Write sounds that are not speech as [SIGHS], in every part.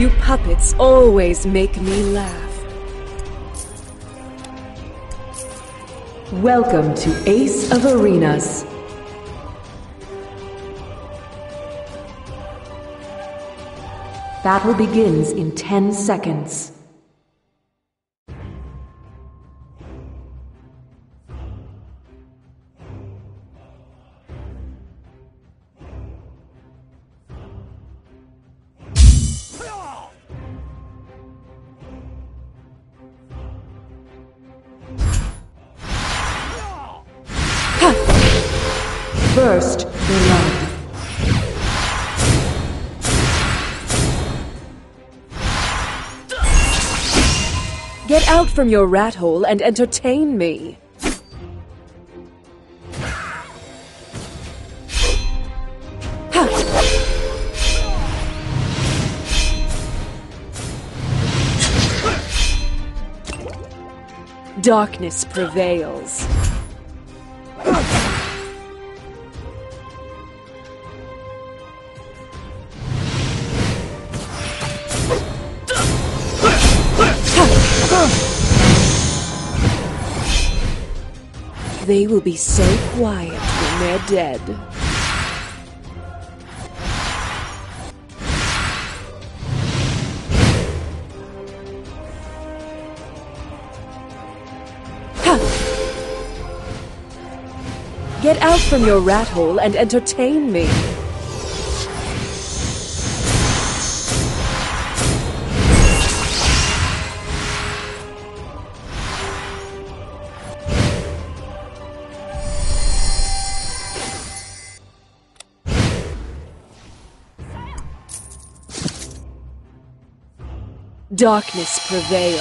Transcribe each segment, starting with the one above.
You puppets always make me laugh. Welcome to Ace of Arenas. Battle begins in 10 seconds. From your rat hole and entertain me. Darkness prevails. They will be so quiet when they're dead. Ha! Get out from your rat hole and entertain me. Darkness prevails.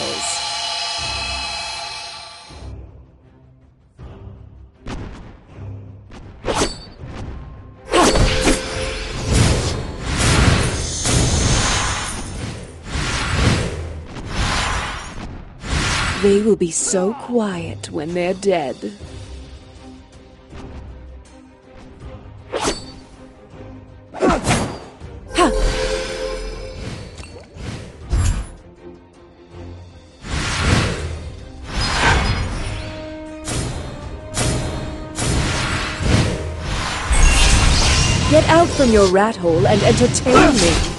They will be so quiet when they're dead. From your rat hole and entertain me.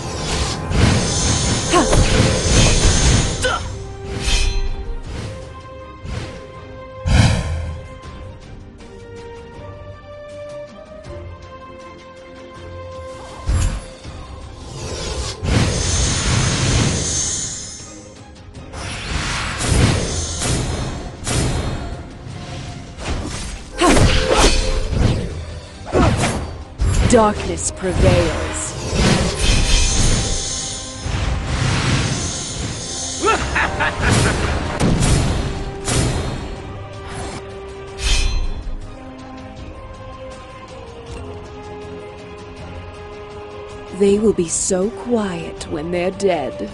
Darkness prevails. They will be so quiet when they're dead.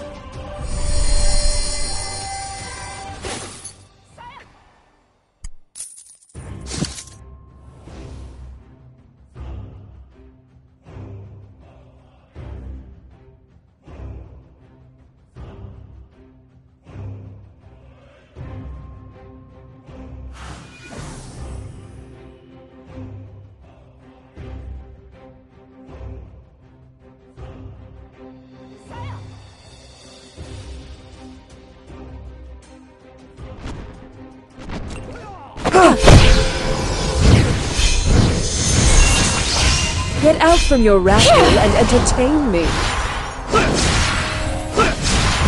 From your rat hole and entertain me.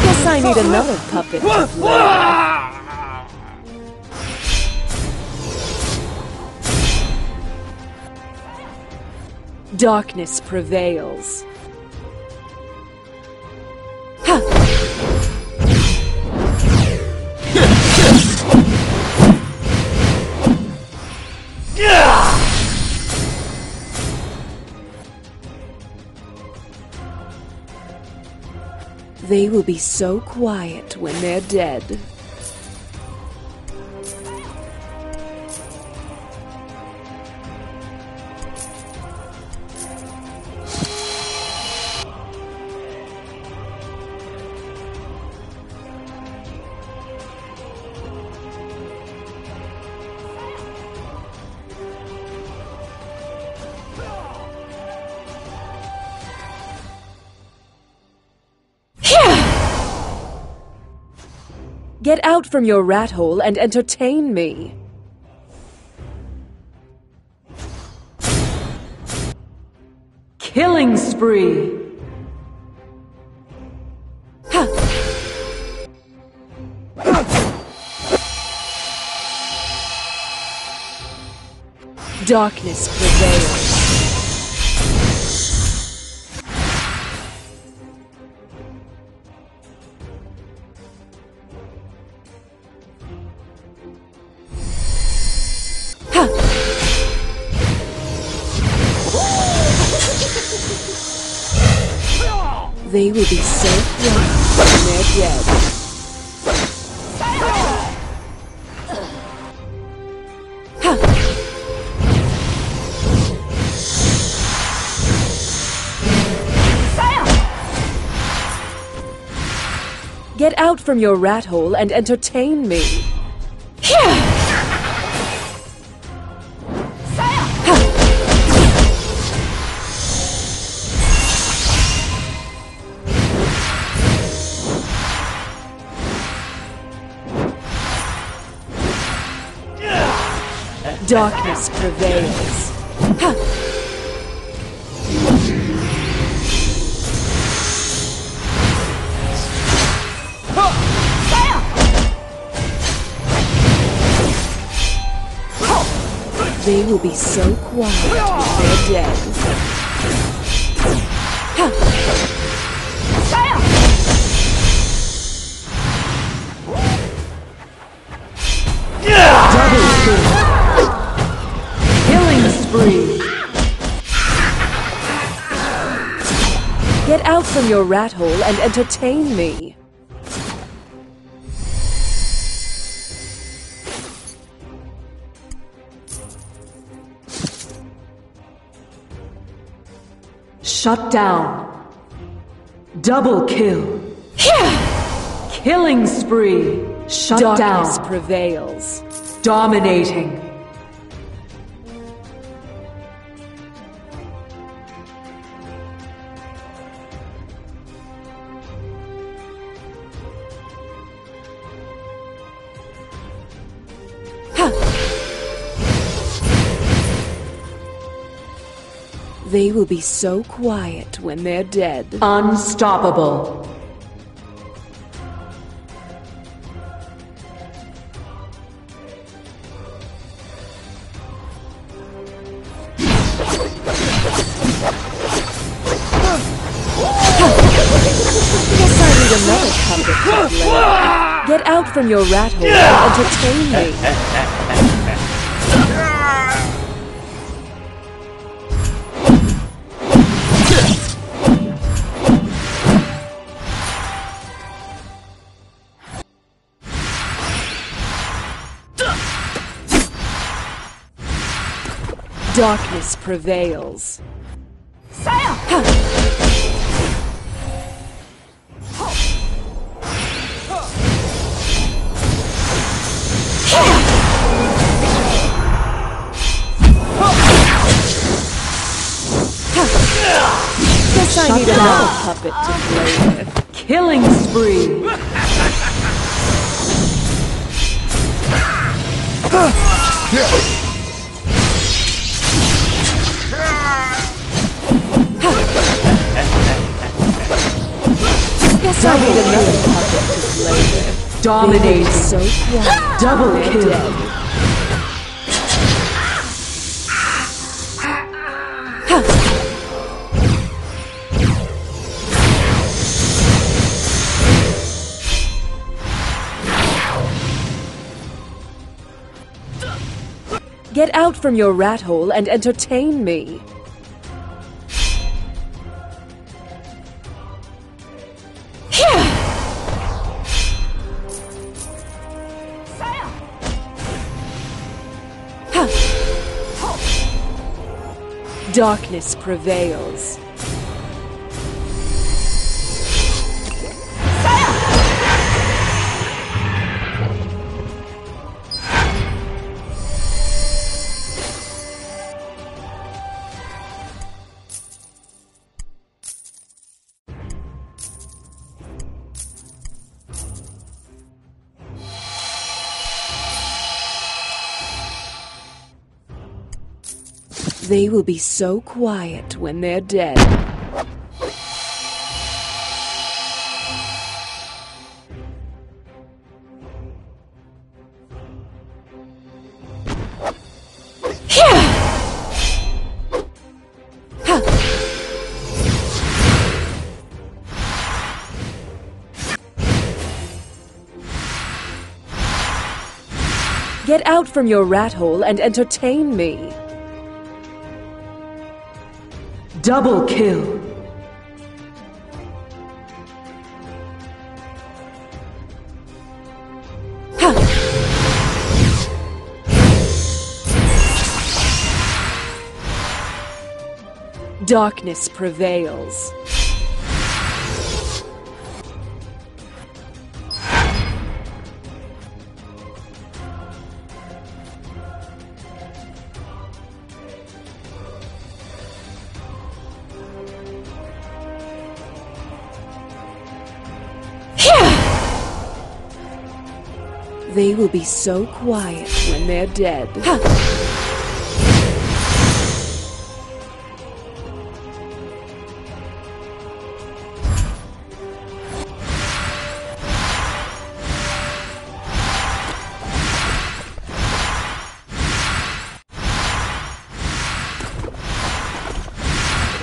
Guess I need another puppet. Darkness prevails. They will be so quiet when they're dead. Get out from your rat hole and entertain me. Killing spree! Darkness prevails. Be so dead. Get out from your rat hole and entertain me. Darkness prevails. They will be so quiet when they're dead. Double from your rat hole and entertain me. Shut down! Double kill! Killing spree! Shut Darkness down! prevails. Dominating! They will be so quiet when they're dead. Unstoppable! Guess I need another puppet. Get out from your rat hole and entertain me. Darkness prevails. Guess I need another puppet to play with. Killing spree! Guess I need another puppet to. Dominating! So. Double kill! Get out from your rat hole and entertain me. Darkness prevails. They will be so quiet when they're dead. Get out from your rat hole and entertain me. Double kill. Darkness prevails. Will be so quiet when they're dead.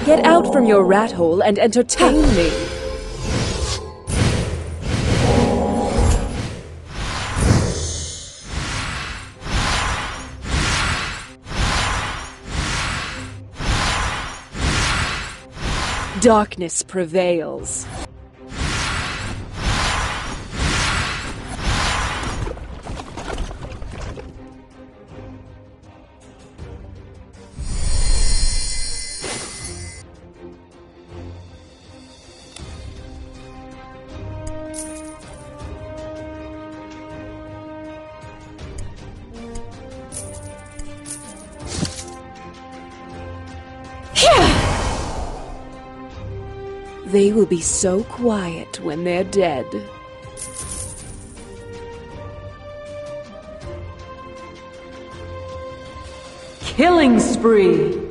Get out from your rat hole and entertain me. Darkness prevails. Will be so quiet when they're dead. Killing spree.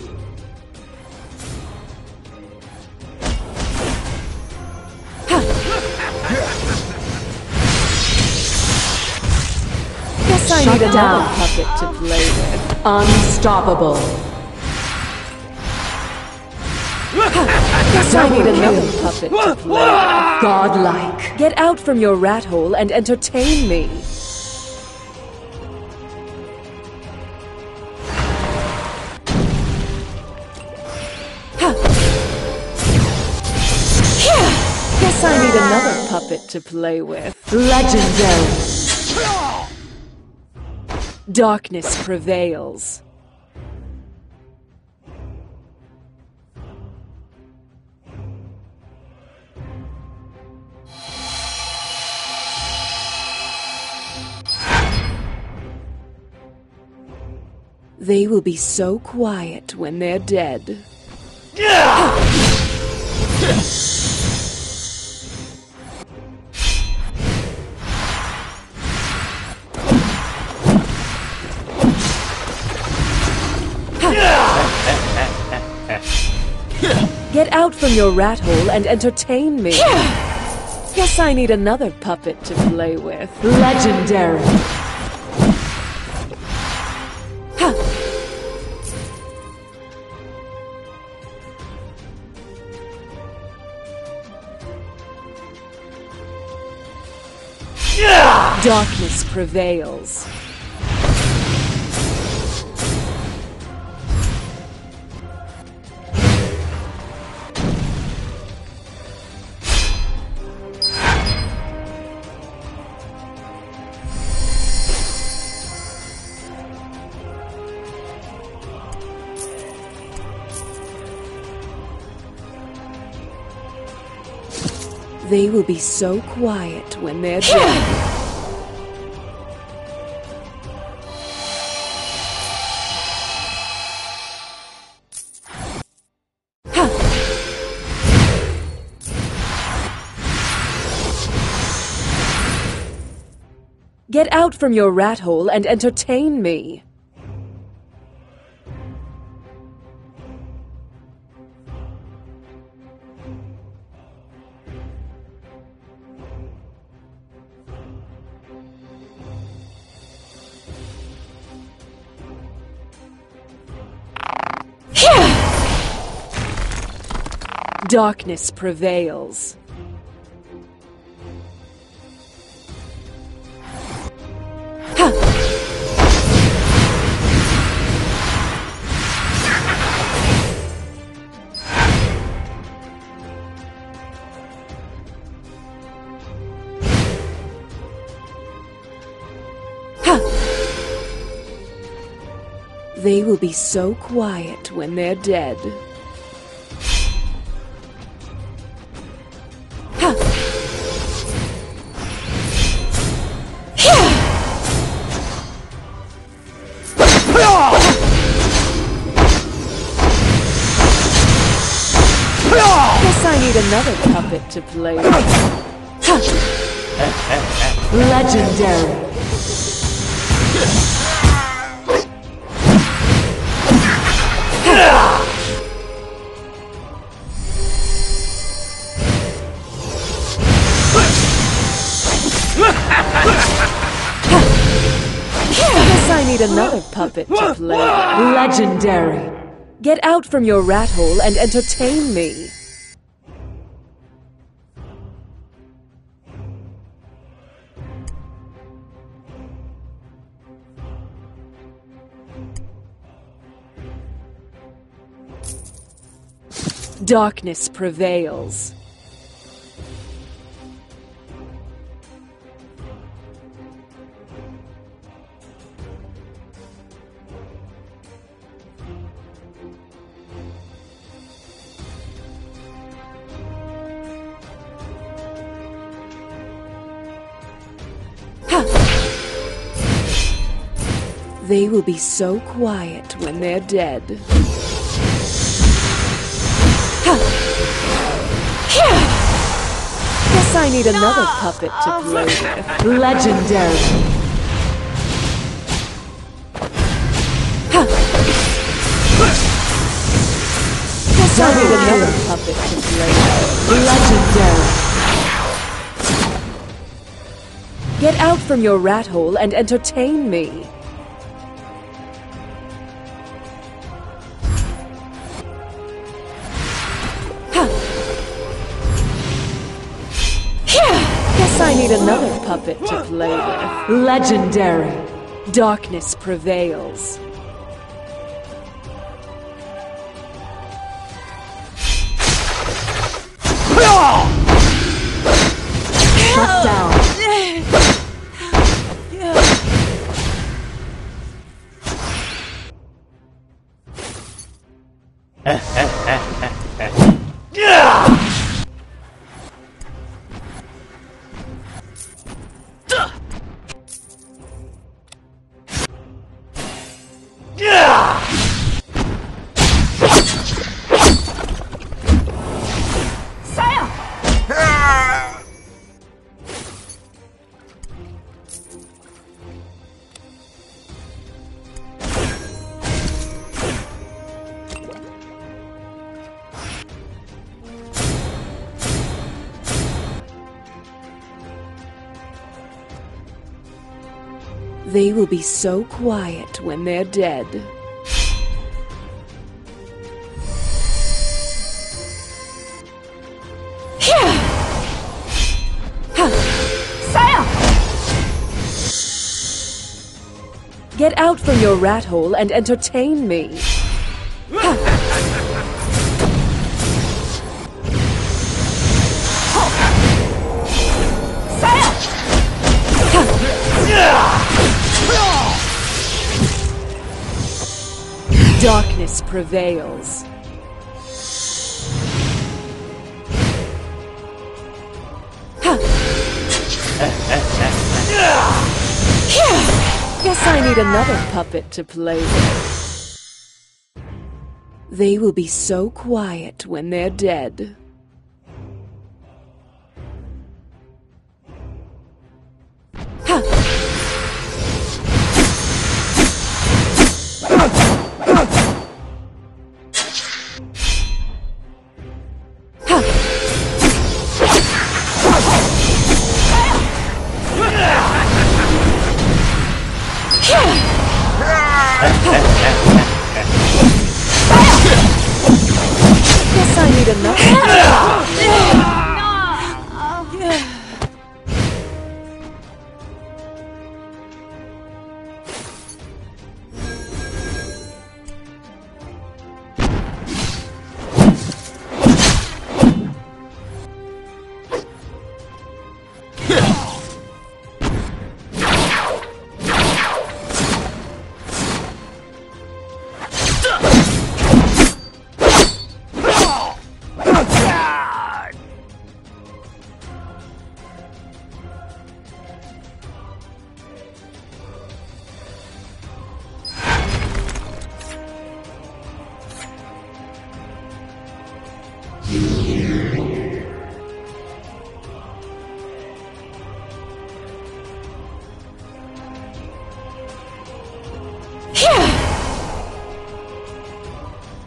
Guess I Shut need another down. puppet to play with. Unstoppable. I need another puppet to play. Godlike. Get out from your rat hole and entertain me. Guess I need another puppet to play with. Legendary. Darkness prevails. They will be so quiet when they're dead. Get out from your rat hole and entertain me. Guess I need another puppet to play with. Legendary. Darkness prevails. They will be so quiet when they're dead. from your rat hole and entertain me. [SIGHS] Darkness prevails. They will be so quiet when they're dead. Guess I need another puppet to play with. Legendary. Need another puppet to play. Legendary. Get out from your rat hole and entertain me. Darkness prevails. They will be so quiet when they're dead. Guess I need another puppet to play with. Legendary. Guess I need another puppet to play with. Legendary. Get out from your rat hole and entertain me. Another puppet to play with. Legendary. Darkness prevails. Will be so quiet when they're dead. Get out from your rat hole and entertain me. Prevails. Guess I need another puppet to play with. They will be so quiet when they're dead.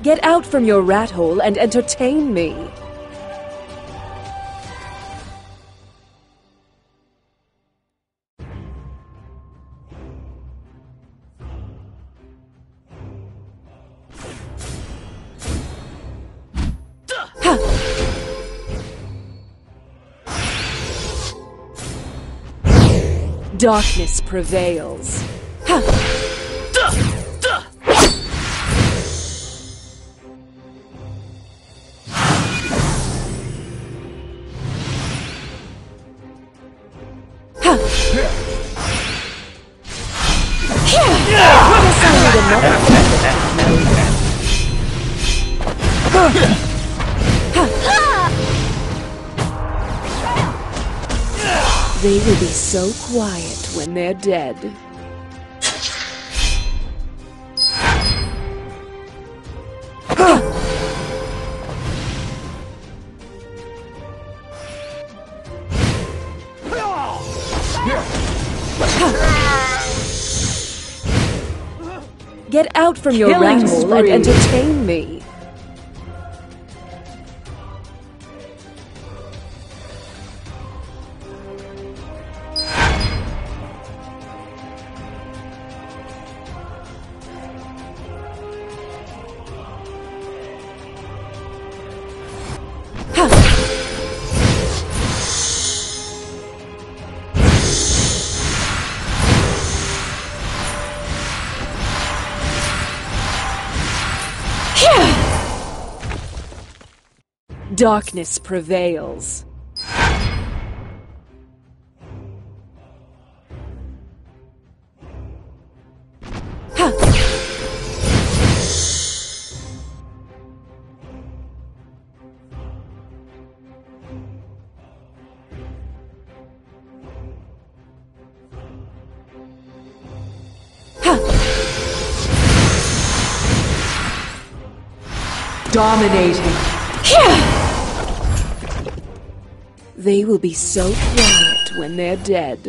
Get out from your rat hole and entertain me. Darkness prevails. They will be so quiet when they're dead. Out from your Killing rat spree. and entertain me. Darkness prevails. Dominating. They will be so quiet when they're dead.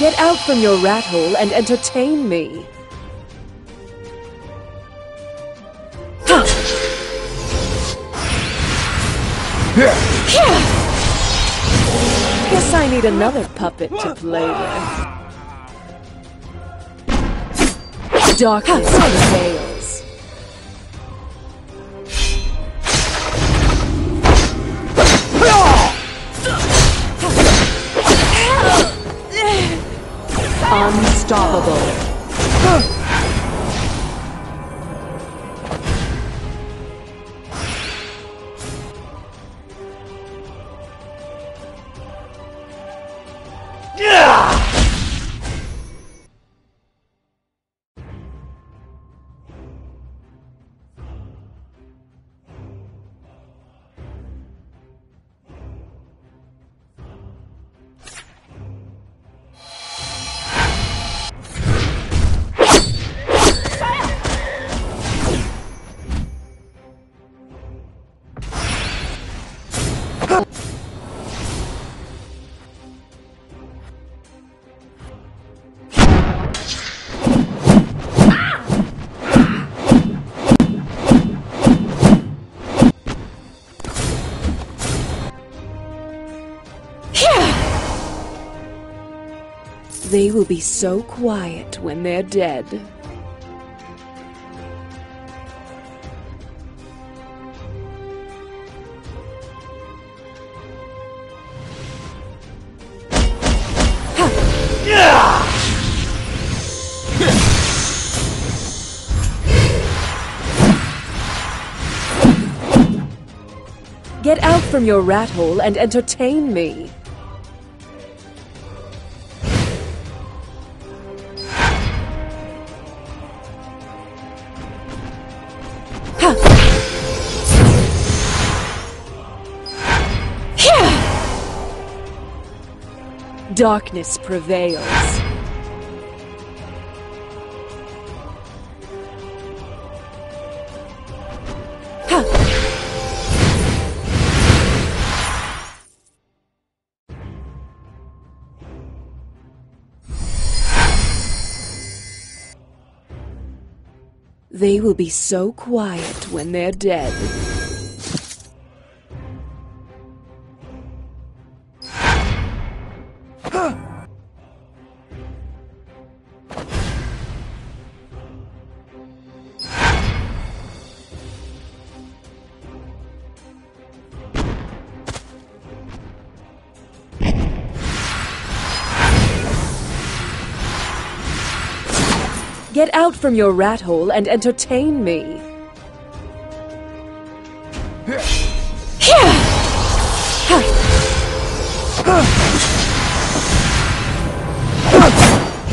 Get out from your rat hole and entertain me. Guess I need another puppet to play with. Darkness prevails. Unstoppable. They will be so quiet when they're dead. Get out from your rat hole and entertain me. Darkness prevails. They will be so quiet when they're dead. From your rat hole and entertain me.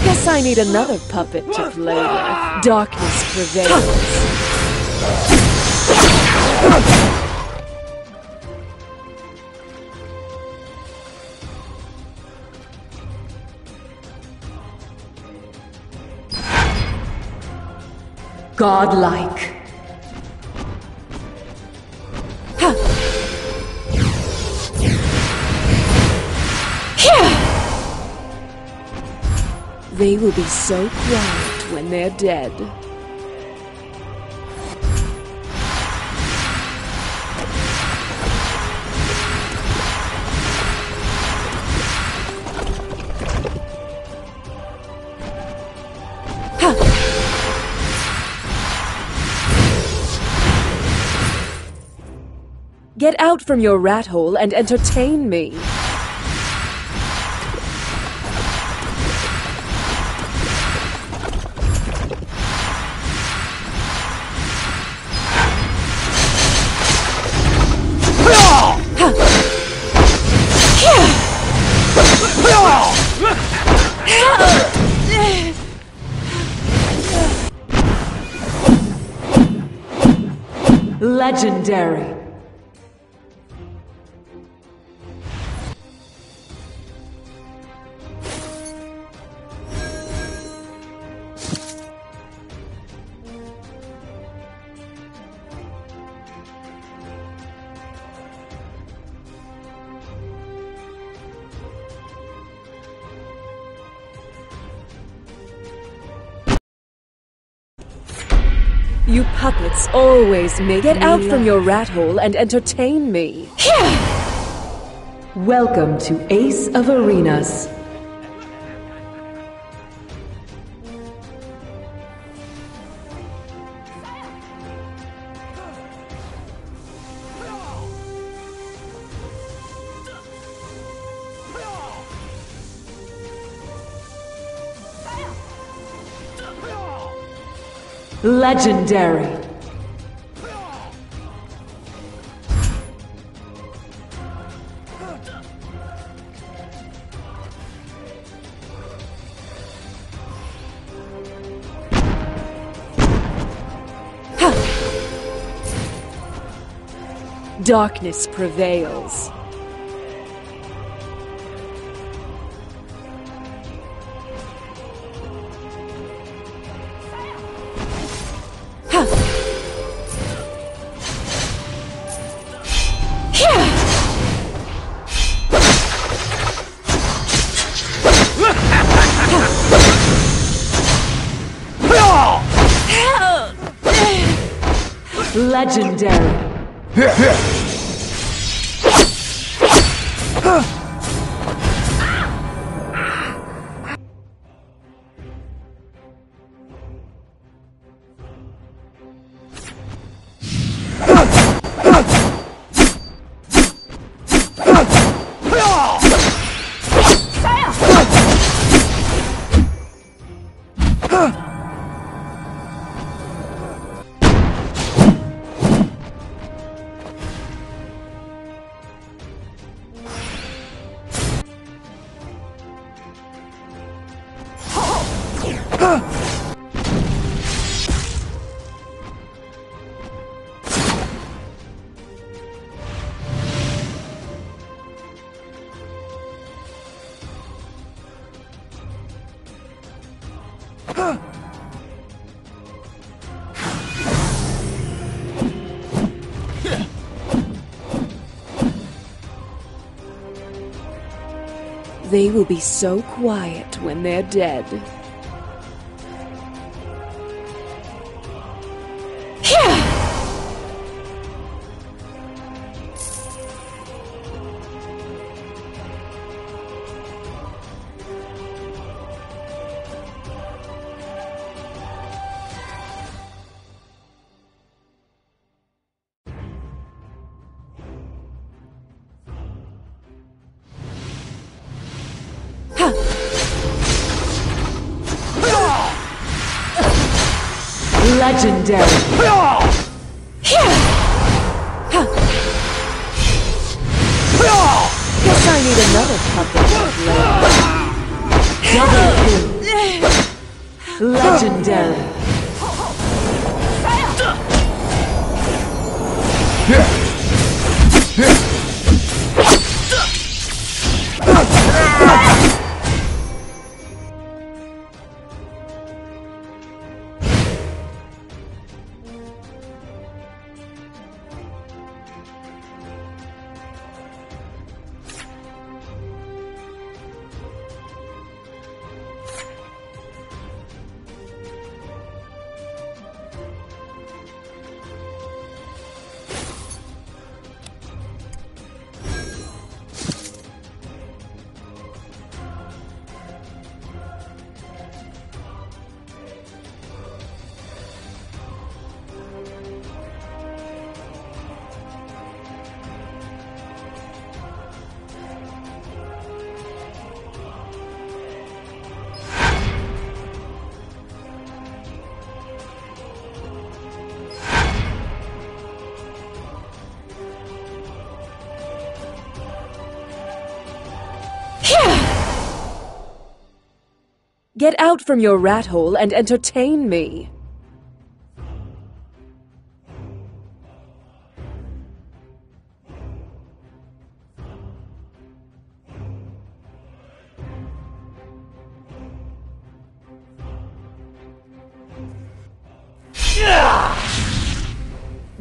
Guess I need another puppet to play with. Darkness prevails. Godlike. They will be so quiet when they're dead. Get out from your rat hole and entertain me. Legendary. Always make Get out from your rat hole and entertain me. Welcome to Ace of Arenas. Legendary. Darkness prevails. They will be so quiet when they're dead. Legendary. Guess I need another puppet to play. Double kill. Legendary. Get out from your rat hole and entertain me.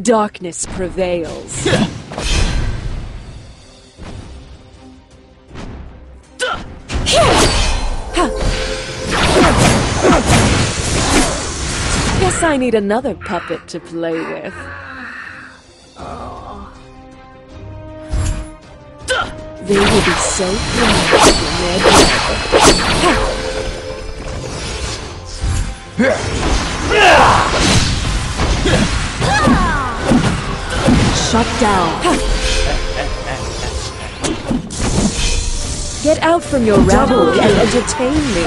Darkness prevails. [LAUGHS] I need another puppet to play with. They will be so proud when they're. Shut down. Get out from your hole and entertain me.